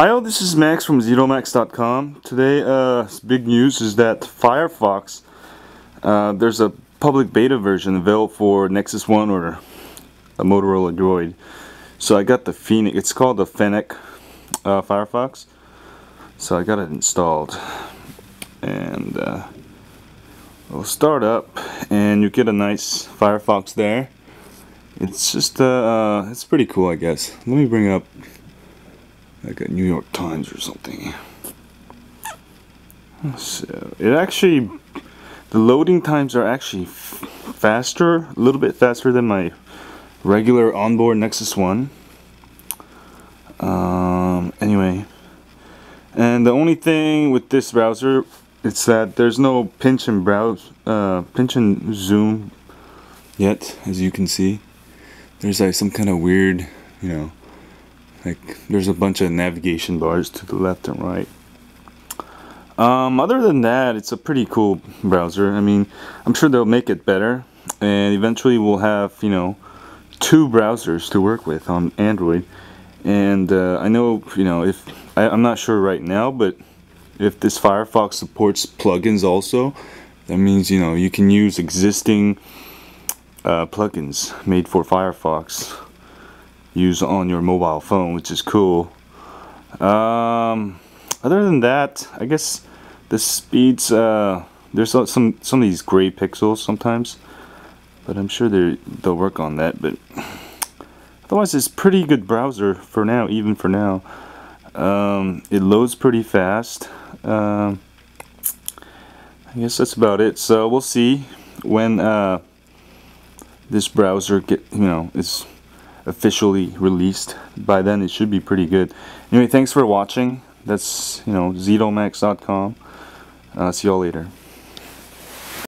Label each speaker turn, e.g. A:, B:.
A: Hi all, this is Max from Zedomax.com. Today, uh, big news is that Firefox, uh, there's a public beta version available for Nexus 1 or a Motorola Droid. So I got the Phoenix, it's called the Fennec uh, Firefox. So I got it installed. And uh, it'll start up and you get a nice Firefox there. It's just, uh, uh it's pretty cool I guess. Let me bring up like a New York Times or something. So it actually, the loading times are actually faster, a little bit faster than my regular onboard Nexus 1. Um, anyway, and the only thing with this browser it's that there's no pinch and browse, uh, pinch and zoom yet, as you can see. There's like some kind of weird, you know, like there's a bunch of navigation bars to the left and right. Um, other than that it's a pretty cool browser. I mean I'm sure they'll make it better and eventually we'll have you know two browsers to work with on Android. And uh, I know you know if I, I'm not sure right now but if this Firefox supports plugins also that means you know you can use existing uh, plugins made for Firefox use on your mobile phone, which is cool. Um, other than that, I guess the speeds, uh, there's some some of these gray pixels sometimes, but I'm sure they they'll work on that. But otherwise, it's pretty good browser for now, even for now. Um, it loads pretty fast. Um, I guess that's about it. So we'll see when uh, this browser get you know is officially released. By then it should be pretty good. Anyway, thanks for watching. That's, you know, Zedomax.com. Uh, see y'all later.